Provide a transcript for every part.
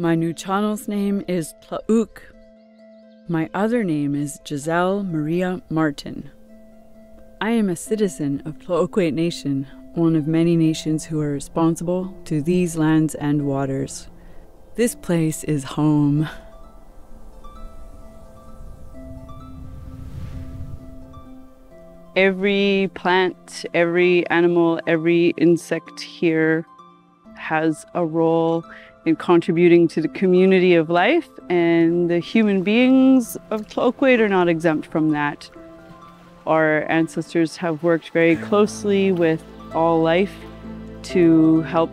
My Nuu-chah-nulth name is Tlauk. My other name is Giselle Maria Martin. I am a citizen of Tla-o-qui-aht Nation, one of many nations who are responsible to these lands and waters. This place is home. Every plant, every animal, every insect here has a role in contributing to the community of life, and the human beings of Tla-o-qui-aht are not exempt from that. Our ancestors have worked very closely with all life to help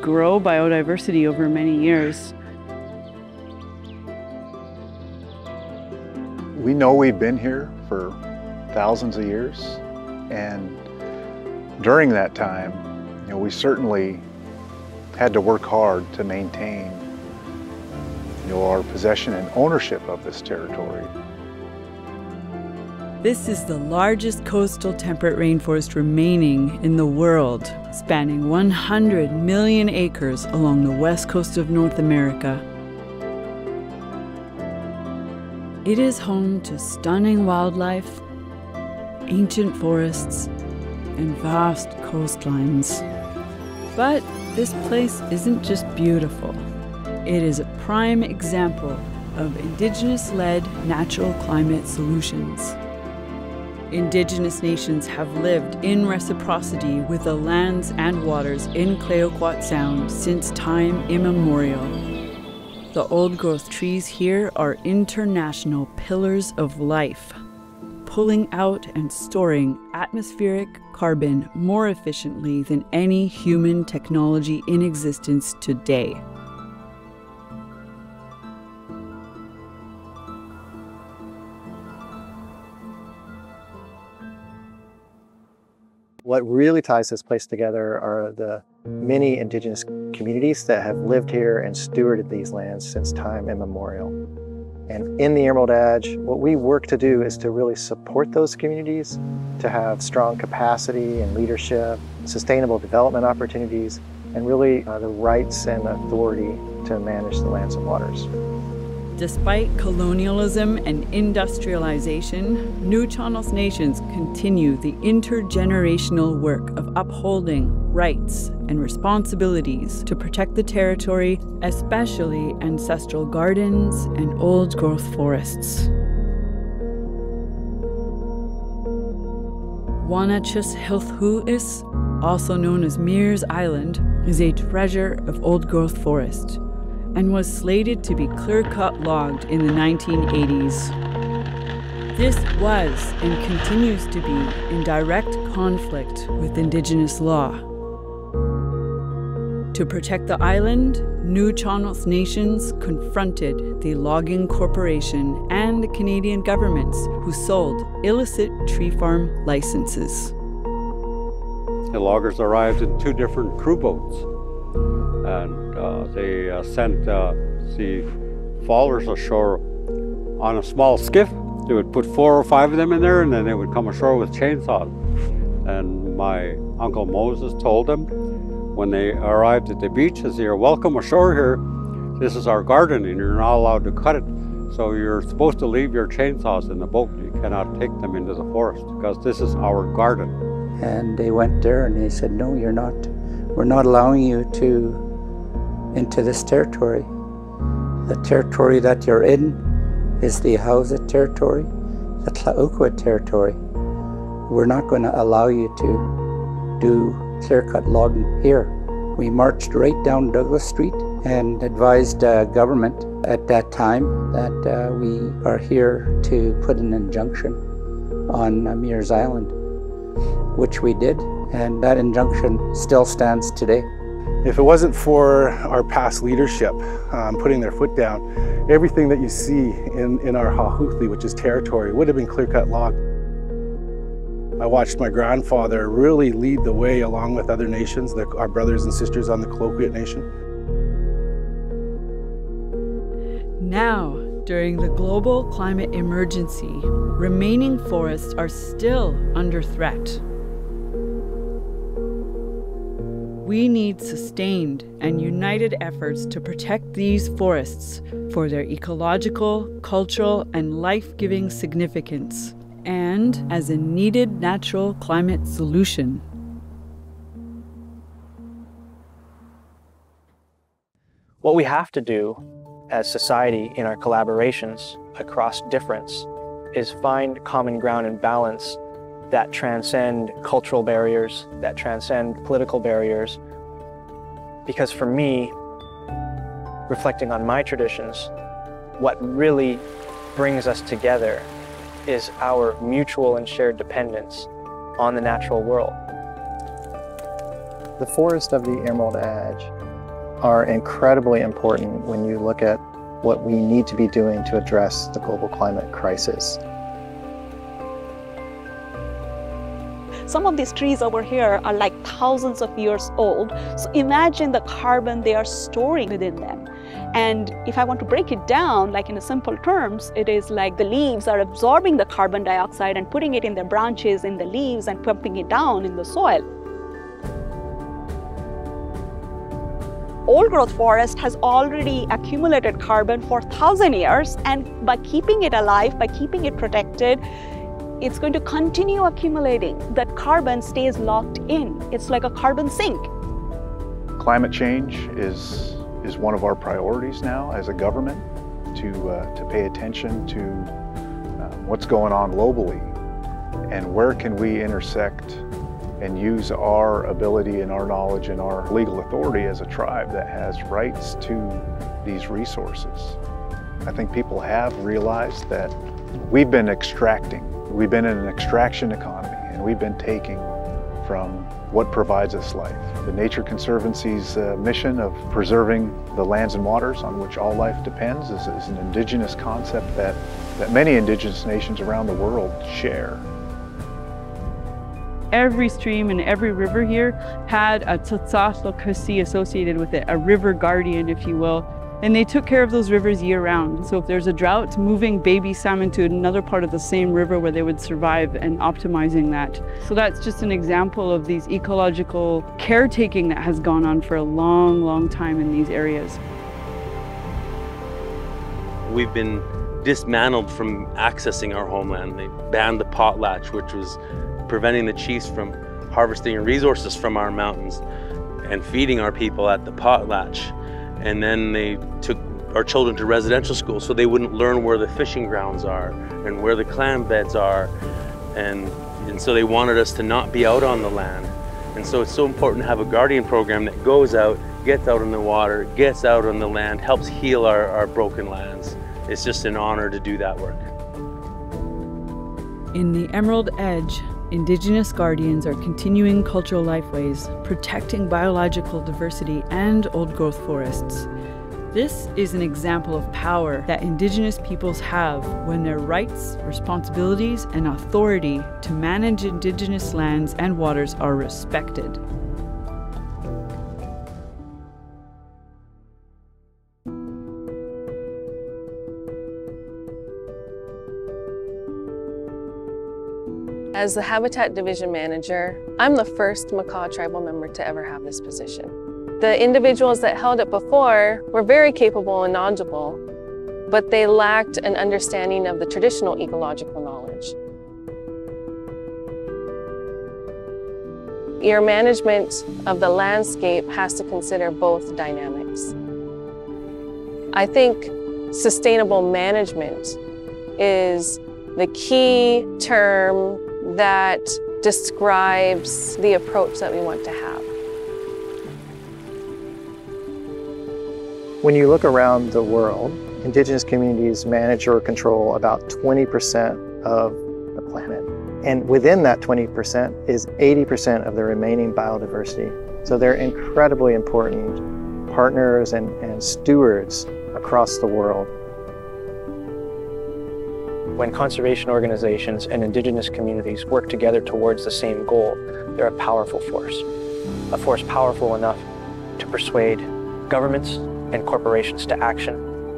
grow biodiversity over many years. We know we've been here for thousands of years and during that time you know we certainly had to work hard to maintain you know our possession and ownership of this territory. This is the largest coastal temperate rainforest remaining in the world, spanning 100 million acres along the west coast of North America. It is home to stunning wildlife, ancient forests, and vast coastlines. But this place isn't just beautiful. It is a prime example of Indigenous led natural climate solutions. Indigenous nations have lived in reciprocity with the lands and waters in Clayoquot Sound since time immemorial. The old growth trees here are international pillars of life, pulling out and storing atmospheric carbon more efficiently than any human technology in existence today. What really ties this place together are the many indigenous communities that have lived here and stewarded these lands since time immemorial. And in the Emerald Edge, what we work to do is to really support those communities, to have strong capacity and leadership, sustainable development opportunities, and really uh, the rights and authority to manage the lands and waters. Despite colonialism and industrialization, Nuu-chah-nulth nations continue the intergenerational work of upholding rights and responsibilities to protect the territory, especially ancestral gardens and old growth forests. Wanachus Hilthhuis, also known as Meares Island, is a treasure of old growth forest and was slated to be clear cut logged in the 1980s. This was and continues to be in direct conflict with Indigenous law. To protect the island, Nuu-chah-nulth nations confronted the logging corporation and the Canadian governments who sold illicit tree farm licenses. The loggers arrived in two different crew boats and uh, they uh, sent uh, the fallers ashore on a small skiff. They would put four or five of them in there and then they would come ashore with chainsaws. And my Uncle Moses told them when they arrived at the beach, as you're welcome ashore here, this is our garden and you're not allowed to cut it. So you're supposed to leave your chainsaws in the boat. You cannot take them into the forest because this is our garden. And they went there and they said, no, you're not. We're not allowing you to into this territory. The territory that you're in is the Haudenosaunee territory, the Tla-o-qui-aht territory. We're not going to allow you to do clear-cut logging here. We marched right down Douglas Street and advised uh, government at that time that uh, we are here to put an injunction on uh, Meares Island, which we did, and that injunction still stands today. If it wasn't for our past leadership um, putting their foot down, everything that you see in, in our Hahuthli, which is territory, would have been clear-cut logged. I watched my grandfather really lead the way along with other nations, the, our brothers and sisters on the Tla-o-qui-aht Nation. Now, during the global climate emergency, remaining forests are still under threat. We need sustained and united efforts to protect these forests for their ecological, cultural, and life giving significance, and as a needed natural climate solution. What we have to do as society in our collaborations across difference is find common ground and balance that transcend cultural barriers, that transcend political barriers. Because for me, reflecting on my traditions, what really brings us together is our mutual and shared dependence on the natural world. The forests of the Emerald Edge are incredibly important when you look at what we need to be doing to address the global climate crisis. Some of these trees over here are like thousands of years old. So imagine the carbon they are storing within them. And if I want to break it down, like in simple terms, it is like the leaves are absorbing the carbon dioxide and putting it in their branches, in the leaves, and pumping it down in the soil. old growth forest has already accumulated carbon for thousand years and by keeping it alive, by keeping it protected, it's going to continue accumulating. That carbon stays locked in. It's like a carbon sink. Climate change is, is one of our priorities now as a government to, uh, to pay attention to uh, what's going on globally and where can we intersect and use our ability and our knowledge and our legal authority as a tribe that has rights to these resources. I think people have realized that we've been extracting. We've been in an extraction economy and we've been taking from what provides us life. The Nature Conservancy's uh, mission of preserving the lands and waters on which all life depends is, is an indigenous concept that, that many indigenous nations around the world share every stream and every river here had a tzotzalt lokusi associated with it, a river guardian, if you will. And they took care of those rivers year round. So if there's a drought, moving baby salmon to another part of the same river where they would survive and optimizing that. So that's just an example of these ecological caretaking that has gone on for a long, long time in these areas. We've been dismantled from accessing our homeland. They banned the potlatch, which was preventing the chiefs from harvesting resources from our mountains and feeding our people at the potlatch. And then they took our children to residential school so they wouldn't learn where the fishing grounds are and where the clam beds are. And, and so they wanted us to not be out on the land. And so it's so important to have a guardian program that goes out, gets out in the water, gets out on the land, helps heal our, our broken lands. It's just an honor to do that work. In the Emerald Edge, Indigenous guardians are continuing cultural lifeways, protecting biological diversity and old growth forests. This is an example of power that Indigenous peoples have when their rights, responsibilities, and authority to manage Indigenous lands and waters are respected. As the Habitat Division Manager, I'm the first Makah tribal member to ever have this position. The individuals that held it before were very capable and knowledgeable, but they lacked an understanding of the traditional ecological knowledge. Your management of the landscape has to consider both dynamics. I think sustainable management is the key term that describes the approach that we want to have. When you look around the world, indigenous communities manage or control about 20% of the planet. And within that 20% is 80% of the remaining biodiversity. So they're incredibly important partners and, and stewards across the world. When conservation organizations and indigenous communities work together towards the same goal, they're a powerful force. A force powerful enough to persuade governments and corporations to action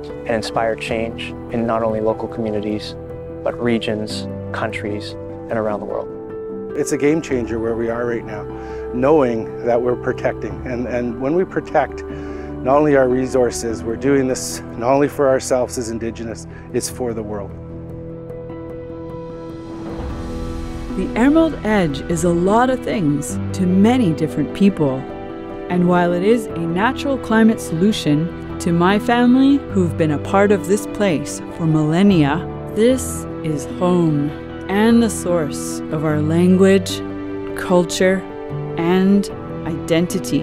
and inspire change in not only local communities, but regions, countries, and around the world. It's a game changer where we are right now, knowing that we're protecting. And, and when we protect not only our resources, we're doing this not only for ourselves as Indigenous, it's for the world. The Emerald Edge is a lot of things to many different people. And while it is a natural climate solution to my family who've been a part of this place for millennia, this is home and the source of our language, culture, and identity.